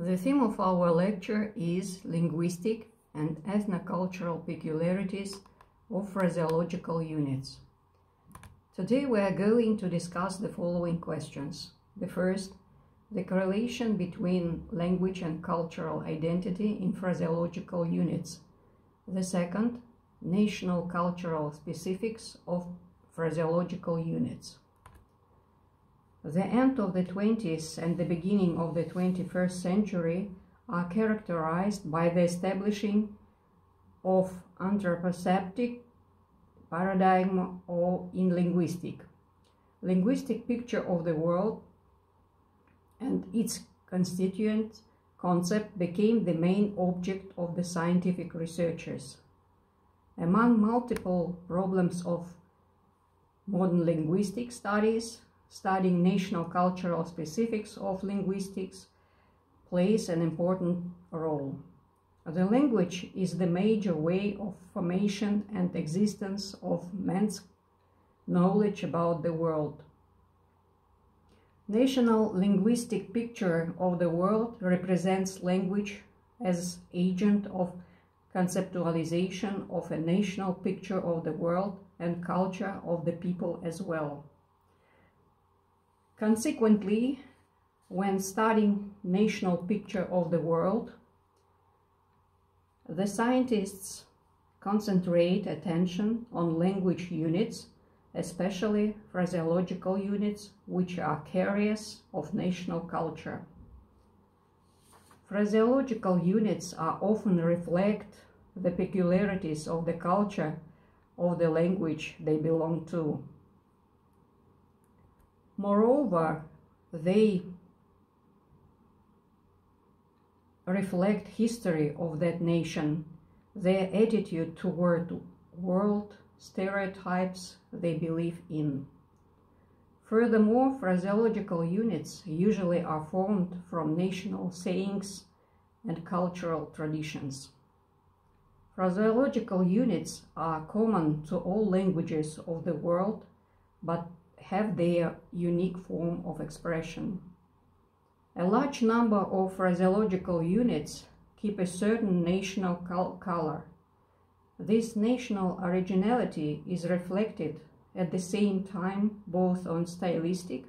The theme of our lecture is linguistic and ethnocultural peculiarities of phraseological units. Today we are going to discuss the following questions. The first, the correlation between language and cultural identity in phraseological units. The second, national cultural specifics of phraseological units. The end of the 20th and the beginning of the 21st century are characterized by the establishing of anthropocentric paradigm or in linguistic. Linguistic picture of the world and its constituent concept became the main object of the scientific researchers. Among multiple problems of modern linguistic studies, studying national cultural specifics of linguistics plays an important role. The language is the major way of formation and existence of man's knowledge about the world. National linguistic picture of the world represents language as agent of conceptualization of a national picture of the world and culture of the people as well. Consequently, when studying national picture of the world, the scientists concentrate attention on language units, especially phraseological units, which are carriers of national culture. Phraseological units are often reflect the peculiarities of the culture of the language they belong to. Moreover, they reflect history of that nation, their attitude toward world stereotypes they believe in. Furthermore, phraseological units usually are formed from national sayings and cultural traditions. Phraseological units are common to all languages of the world, but have their unique form of expression. A large number of phraseological units keep a certain national color. This national originality is reflected at the same time both on stylistic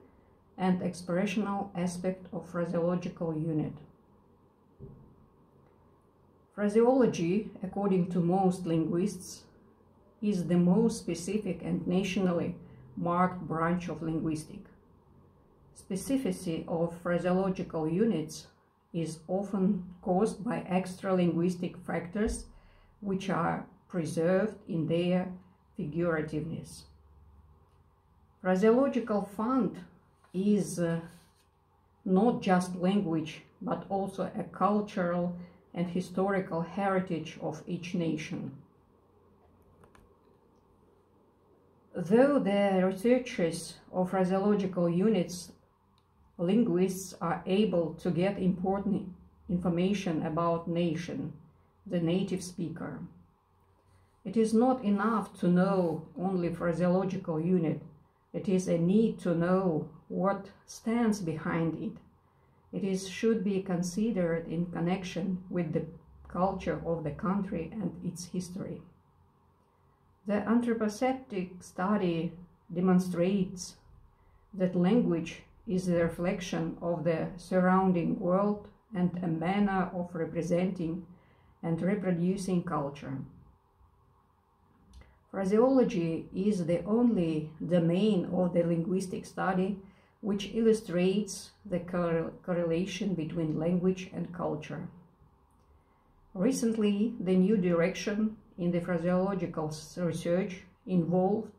and expressional aspect of phraseological unit. Phraseology, according to most linguists, is the most specific and nationally marked branch of linguistic. Specificity of phraseological units is often caused by extra-linguistic factors which are preserved in their figurativeness. Phraseological fund is uh, not just language but also a cultural and historical heritage of each nation. Though the researchers of phraseological units, linguists are able to get important information about nation, the native speaker. It is not enough to know only phraseological unit. It is a need to know what stands behind it. It is, should be considered in connection with the culture of the country and its history. The anthropocentric study demonstrates that language is the reflection of the surrounding world and a manner of representing and reproducing culture. Phraseology is the only domain of the linguistic study which illustrates the correlation between language and culture. Recently, the new direction in the phraseological research involved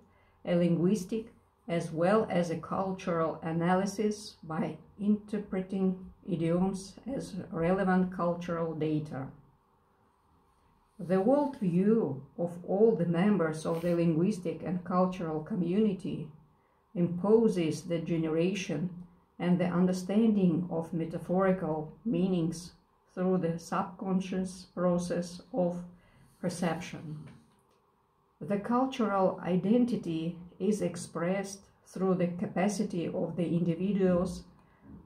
a linguistic as well as a cultural analysis by interpreting idioms as relevant cultural data. The worldview of all the members of the linguistic and cultural community imposes the generation and the understanding of metaphorical meanings through the subconscious process of perception. The cultural identity is expressed through the capacity of the individuals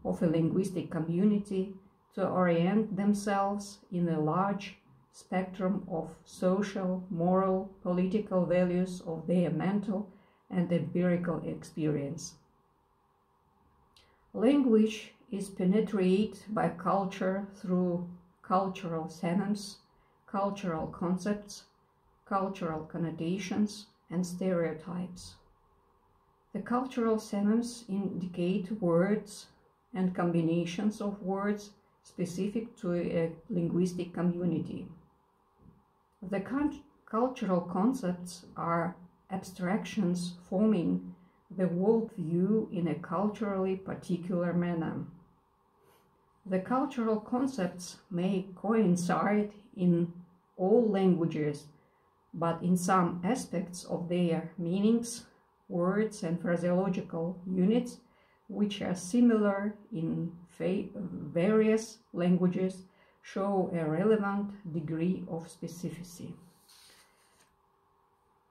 of a linguistic community to orient themselves in a large spectrum of social, moral, political values of their mental and empirical experience. Language is penetrated by culture through cultural synonyms, cultural concepts, cultural connotations, and stereotypes. The cultural synonyms indicate words and combinations of words specific to a linguistic community. The cultural concepts are abstractions forming the worldview in a culturally particular manner. The cultural concepts may coincide in all languages, but in some aspects of their meanings, words and phraseological units, which are similar in various languages, show a relevant degree of specificity.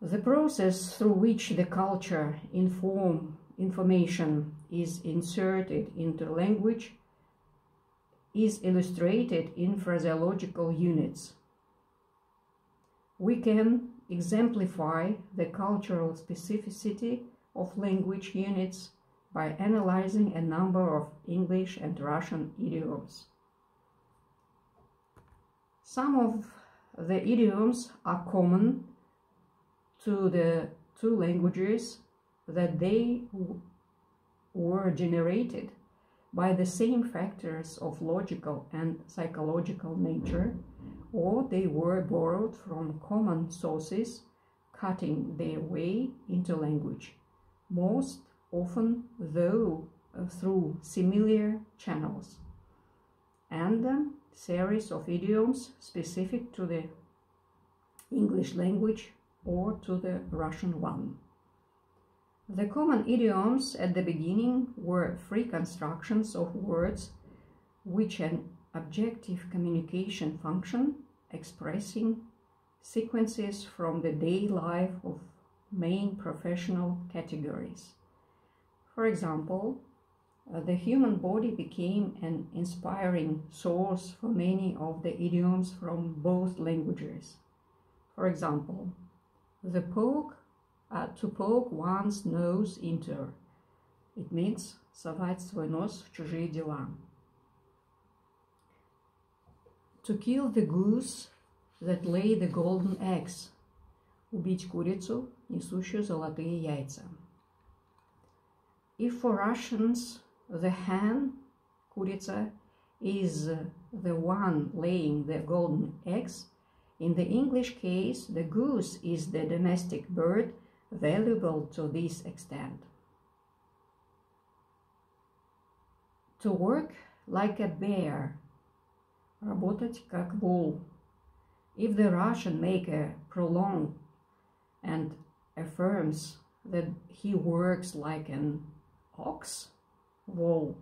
The process through which the culture inform information is inserted into language is illustrated in phraseological units. We can exemplify the cultural specificity of language units by analyzing a number of English and Russian idioms. Some of the idioms are common to the two languages that they were generated by the same factors of logical and psychological nature, or they were borrowed from common sources, cutting their way into language, most often though uh, through similar channels, and a series of idioms specific to the English language or to the Russian one. The common idioms at the beginning were free constructions of words which an objective communication function expressing sequences from the day life of main professional categories. For example, uh, the human body became an inspiring source for many of the idioms from both languages. For example, the poke uh, to poke one's nose into. It means совать свой нос в чужие дела. To kill the goose that lay the golden eggs. Убить курицу, несущую золотые яйца. If for Russians the hen, курица, is the one laying the golden eggs, in the English case, the goose is the domestic bird valuable to this extent. To work like a bear, работать как вол. If the Russian maker prolongs and affirms that he works like an ox, вол,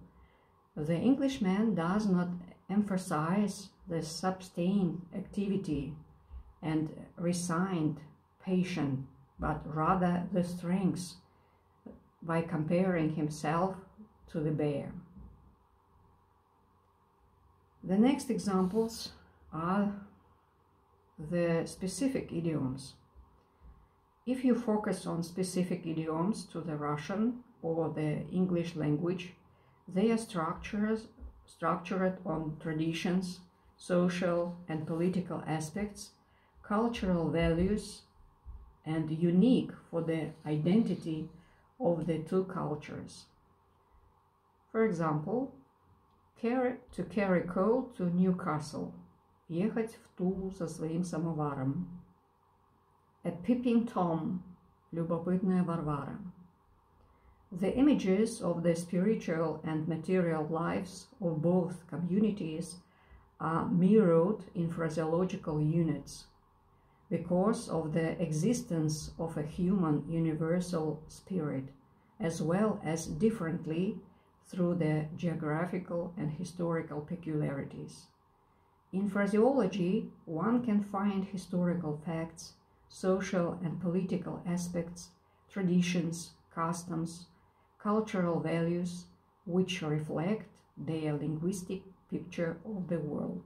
the Englishman does not emphasize the sustained activity and resigned, patient but rather the strengths by comparing himself to the bear. The next examples are the specific idioms. If you focus on specific idioms to the Russian or the English language, they are structures, structured on traditions, social and political aspects, cultural values, and unique for the identity of the two cultures. For example, to carry coal to Newcastle, ехать в Тулу со своим самоваром. A peeping Tom, любопытная Варвара. The images of the spiritual and material lives of both communities are mirrored in phraseological units because of the existence of a human universal spirit, as well as differently through the geographical and historical peculiarities. In phraseology, one can find historical facts, social and political aspects, traditions, customs, cultural values, which reflect their linguistic picture of the world.